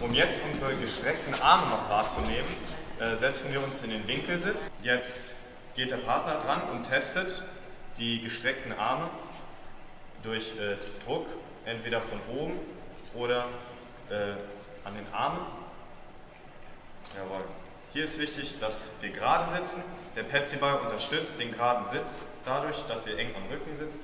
Um jetzt unsere gestreckten Arme noch wahrzunehmen, äh, setzen wir uns in den Winkelsitz. Jetzt geht der Partner dran und testet die gestreckten Arme durch äh, Druck, entweder von oben oder äh, an den Armen. Jawohl. Hier ist wichtig, dass wir gerade sitzen. Der Petsyball unterstützt den geraden Sitz dadurch, dass ihr eng am Rücken sitzt.